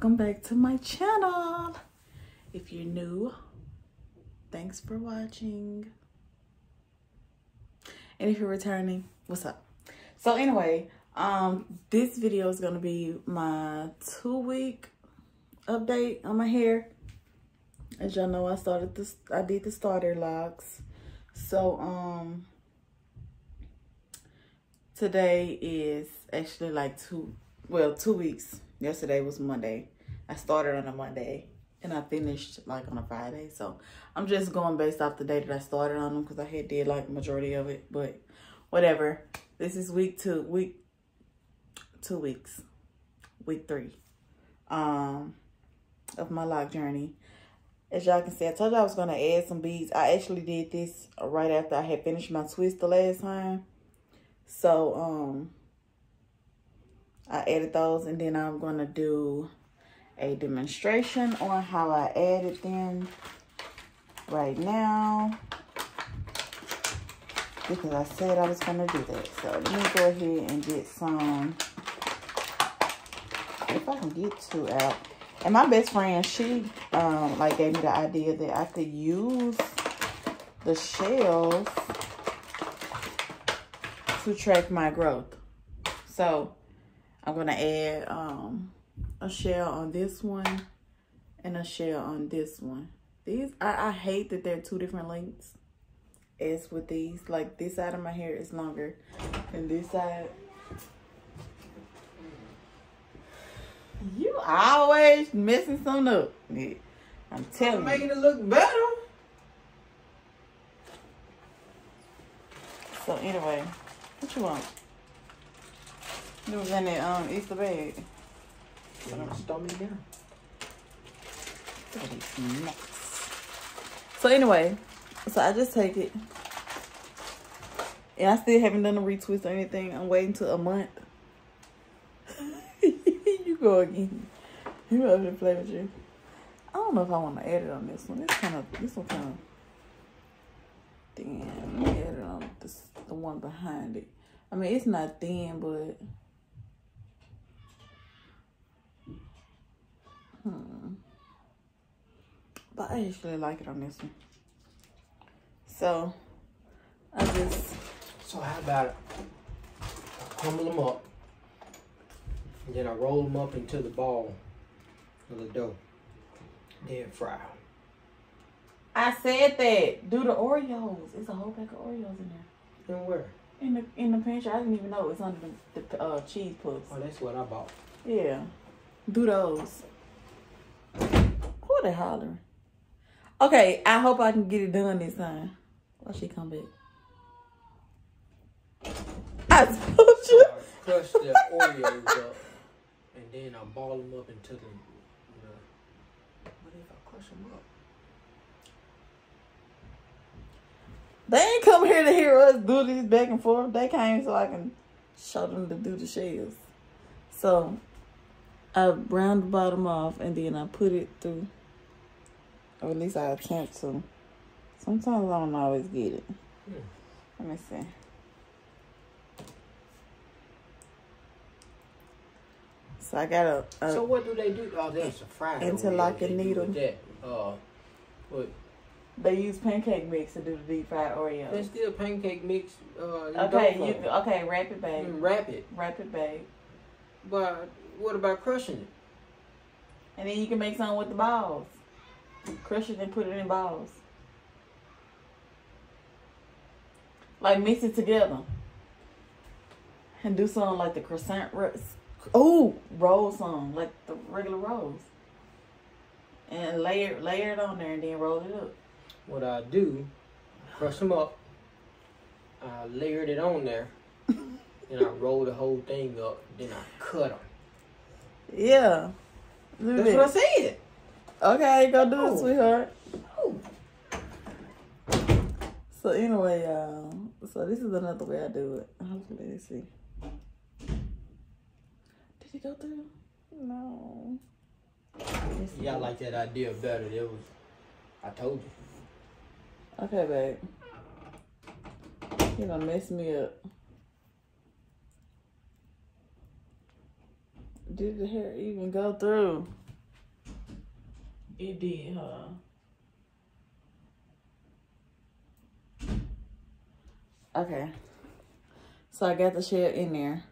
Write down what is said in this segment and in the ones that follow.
Welcome back to my channel. If you're new, thanks for watching. And if you're returning, what's up? So anyway, um, this video is gonna be my two week update on my hair. As y'all know, I started this, I did the starter locs. So, um, today is actually like two, well, two weeks. Yesterday was Monday. I started on a Monday and I finished like on a Friday. So I'm just going based off the day that I started on them because I had did like majority of it, but whatever. This is week two, week, two weeks, week three, um, of my loc journey. As y'all can see, I told you I was going to add some beads. I actually did this right after I had finished my twist the last time. So, um, I added those and then I'm going to do a demonstration on how I added them right now. Because I said I was going to do that. So, let me go ahead and get some, if I can get two out. And my best friend, she um, like gave me the idea that I could use the shells to track my growth. So I'm gonna add um, a shell on this one and a shell on this one. These, I, I hate that they're two different lengths as with these. Like this side of my hair is longer than this side. You always messing something up. I'm telling making you. it look better. So anyway, what you want? It was in the um Easter bag. So anyway, so I just take it. And I still haven't done a retwist or anything. I'm waiting till a month. you go again. You have to play with you. I don't know if I want to edit on this one. It's kind of this one kind of thin. Let me edit on this the one behind it. I mean it's not thin, but But I actually like it on this one. So I just So how about it? I crumble them up. And then I roll them up into the ball of the dough. Then fry 'em. I said that. Do the Oreos. It's a whole pack of Oreos in there. And where? In the in the pantry. I didn't even know it's under the, the uh, cheese puffs. Oh, that's what I bought. Yeah. Do those. Who are they hollering? Okay, I hope I can get it done this time. Why she come back? I told you. I crush the Oreos up. And then I ball them up into the, the what if I crush them up? They ain't come here to hear us do this back and forth. They came so I can show them to do the shells. So I round the bottom off and then I put it through. Or at least I attempt to. Sometimes I don't always get it. Let me see. So I got a, a So what do they do? Oh, that's a fry. Interlocking they needle. That, uh, what? they use pancake mix to do the deep fried That's Oreos. still pancake mix. Uh, Okay, you okay, wrap it back. Mm, wrap it. Wrap it back. But what about crushing it? And then you can make something with the balls. Crush it and put it in balls. Like mix it together. And do something like the croissant rolls. Oh, roll some like the regular rolls. And layer layer it on there and then roll it up. What I do, crush them up. I layered it on there. and I roll the whole thing up. Then I cut them. Yeah. That's that. what I said. Okay, go do Oh. it, sweetheart. Oh. So anyway, y'all. So this is another way I do it. Hopefully, let's see. Did it go through? No. Let's like that idea better. It was. I told you. Okay, babe. You gonna mess me up. Did the hair even go through? It did, huh? Okay. So I got the shell in there.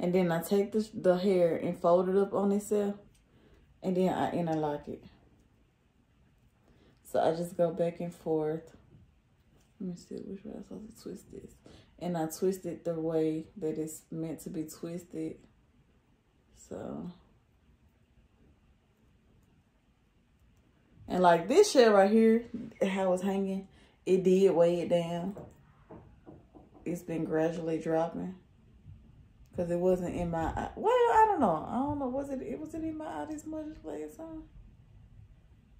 And then I take the, the hair and fold it up on itself. And then I interlock it. So I just go back and forth. Let me see which way I'm supposed to twist this. And I twist it the way that it's meant to be twisted. So. And like this shell right here, how it's hanging, it did weigh it down. It's been gradually dropping. Cause it wasn't in my eye. Well, I don't know. I don't know. Was it? It was it in my eye this much last time?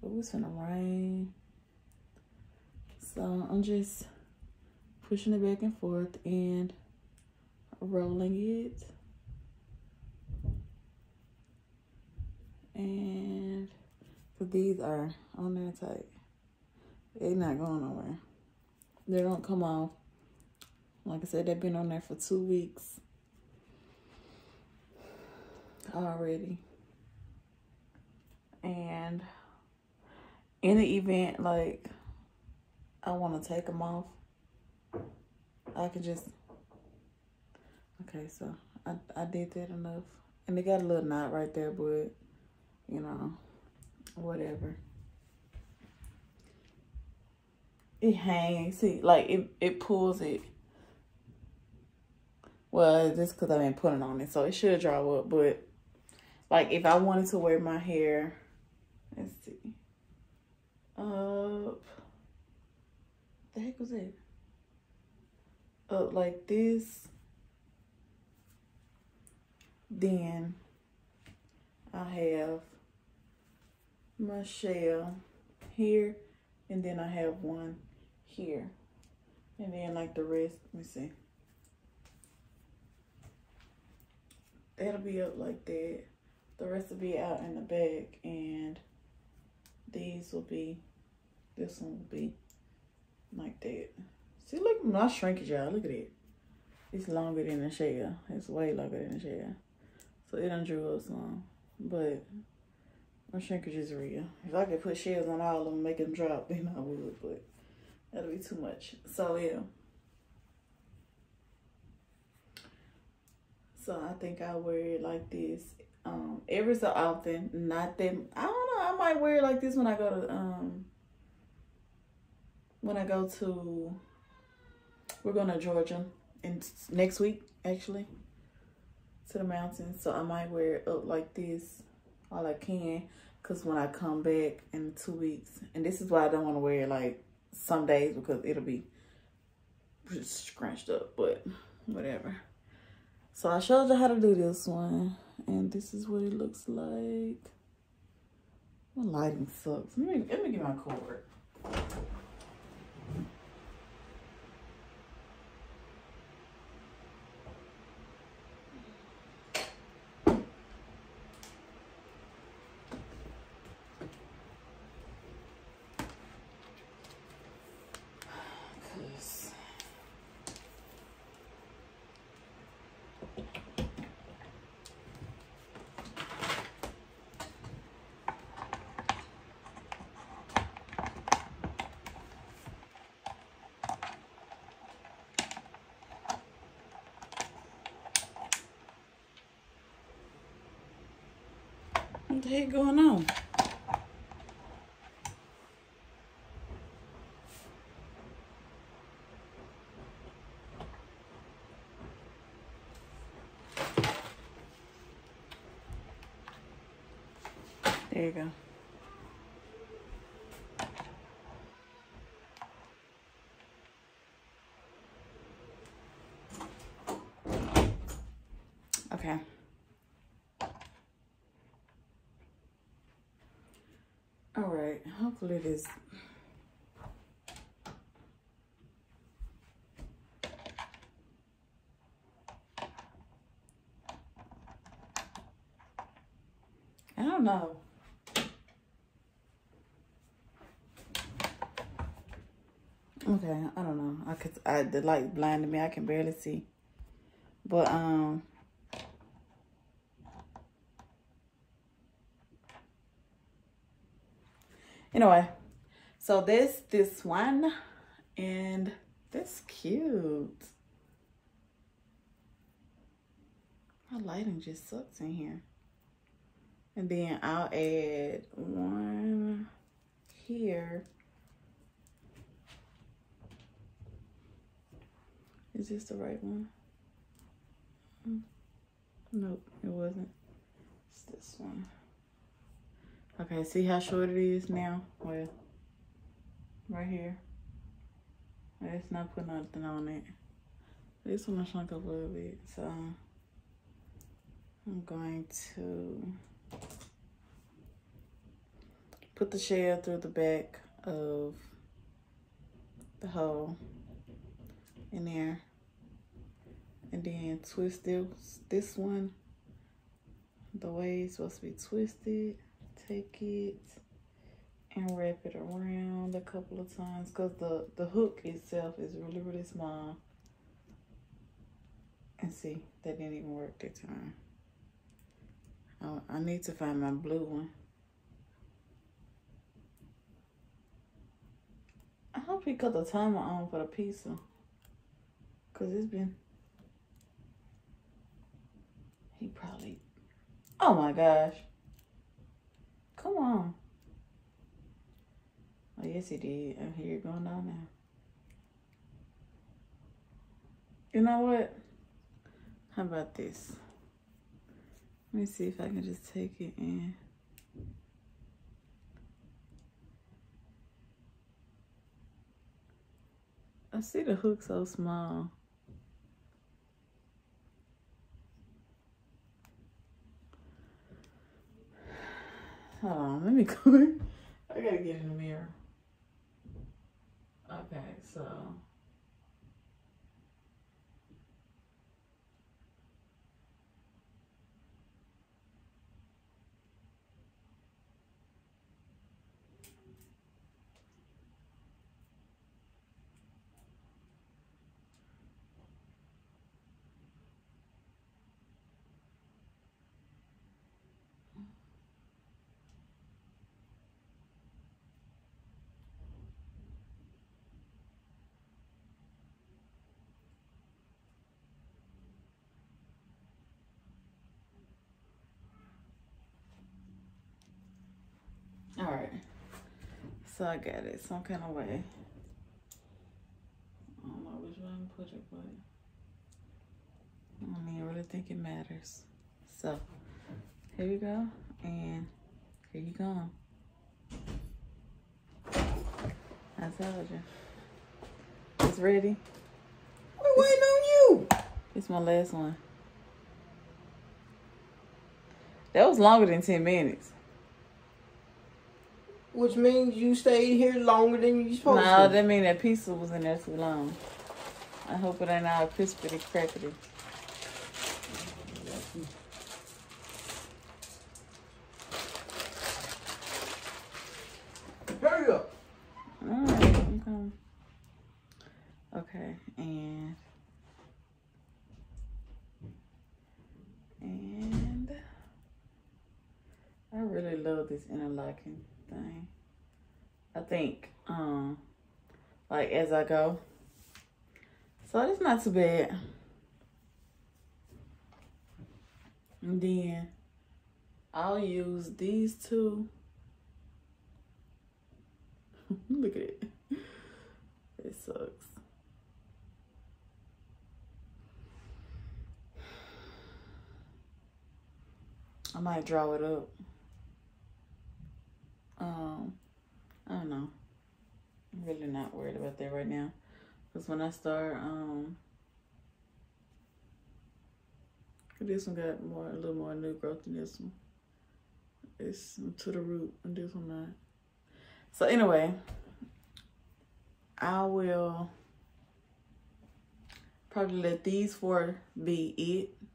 It was gonna rain. So I'm just pushing it back and forth and rolling it. And these are on there tight. They're not going nowhere. They don't come off. Like I said, they've been on there for two weeks already. And in the event, like, I want to take them off, I can just, okay, so I, I did that enough. And they got a little knot right there, but, you know, whatever. It hangs, see, like, it, it pulls it. Well, just because I've been putting on it, so it should dry up, but like if I wanted to wear my hair, let's see, up, the heck was it? Up like this, then I have my shell here, and then I have one here, and then like the rest, let me see. That'll be up like that. The rest will be out in the back and these will be this one will be like that. See look my shrinkage y'all. Look at it. It's longer than the shell. It's way longer than the shell. So it done drew up some. But my shrinkage is real. If i could put shells on all of them make them drop then i would but that'll be too much. So yeah. So i think i'll wear it like this um every so often. Not that i don't know i might wear it like this when i go to um when i go to we're going to georgia in next week actually to the mountains. So i might wear it up like this all i can because when i come back in two weeks and this is why i don't want to wear it like some days because it'll be scrunched up but whatever so i showed you how to do this one and this is what it looks like. My lighting sucks. Let me, let me get my cord. What the heck going on? There you go. Okay. All right, hopefully this I don't know. Okay, I don't know. I could I the light blinded me. I can barely see. But um Anyway, so this this one and this cute. My lighting just sucks in here. And then I'll add one here. Is this the right one? Hmm. Nope, it wasn't. It's this one. Okay, see how short it is now? Well, right here. It's not putting nothing on it. This one shrunk a little bit, so I'm going to put the shell through the back of the hole in there and then twist this, this one the way it's supposed to be twisted take it and wrap it around a couple of times because the the hook itself is really really small. And see that didn't even work that time. Oh, I need to find my blue one. I hope he cut the timer on for the pizza because it's been he probably oh my gosh Come on. Oh, yes, he did. And here going down now. You know what? How about this? Let me see if I can just take it in. I see the hook so small. Hold on, let me go. I gotta get in the mirror. Okay, so. All right. So I got it some kind of way. I don't know which way I'm put it, but I don't even really think it matters. So here you go, and here you go. I told you. It's ready. We're waiting on you. It's my last one. That was longer than 10 minutes. Which means you stayed here longer than you supposed no, to. No, that mean that pizza was in there too long. I hope it ain't all crispity crackety. Hurry up. Alright, I'm coming. Okay, and and I really love this interlocking thing. I think um like as I go. So it's not too bad. And then I'll use these two. Look at it. It sucks. I might draw it up. Um, I don't know. I'm really not worried about that right now. Because when I start, um, this one got more, a little more new growth than this one. It's to the root, and this one not. So anyway, I will probably let these four be it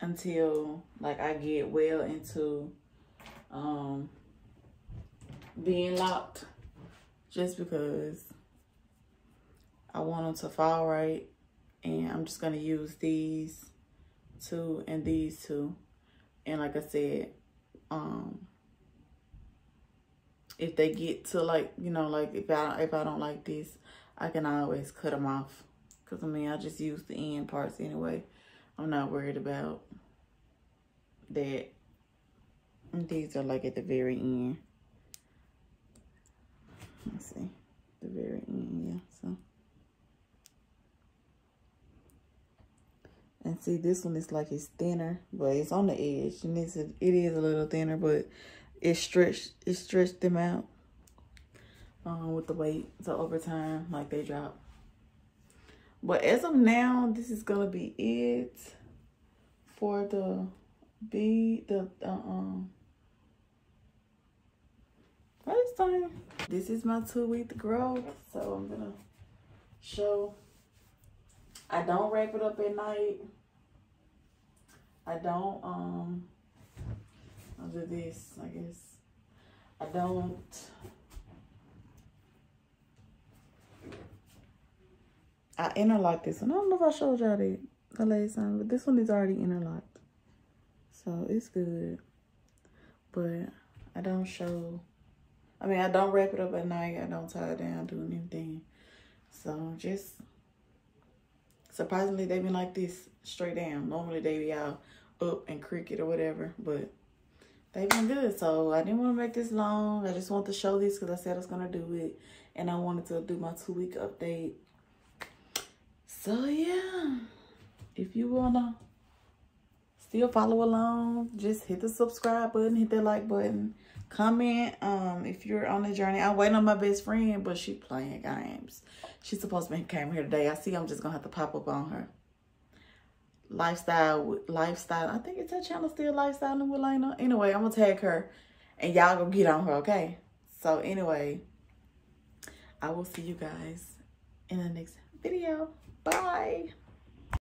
until like I get well into um being locked just because I want them to fall right and I'm just gonna use these two and these two and like I said um if they get to like, you know, like if I, if I don't like this, I can always cut them off. Because, I mean, I just use the end parts anyway. I'm not worried about that. And these are like at the very end. Let's see. The very end, yeah. So. And see, this one is like it's thinner, but it's on the edge. And it's a, it is a little thinner, but it stretched it stretched them out um, with the weight. So over time, like they drop. But as of now, this is gonna be it for the B the um first time. This is my two week growth, so I'm gonna show. I don't wrap it up at night. I don't um I'll do this, I guess. I don't I interlocked this one. I don't know if I showed y'all that the last time, but this one is already interlocked. So it's good. But I don't show I mean I don't wrap it up at night. I don't tie it down, doing anything. So just surprisingly they've been like this straight down. Normally they be out up and cricket or whatever, but they've been good. So I didn't want to make this long. I just wanted to show this because I said I was going to do it. And I wanted to do my two week update. So yeah, if you want to still follow along, just hit the subscribe button, hit that like button, comment um if you're on the journey. I'm waiting on my best friend, but she's playing games. She's supposed to be came here today. I see I'm just going to have to pop up on her lifestyle lifestyle i think it's her channel still lifestyle with Lena. anyway i'm gonna tag her and y'all go get on her okay so anyway i will see you guys in the next video bye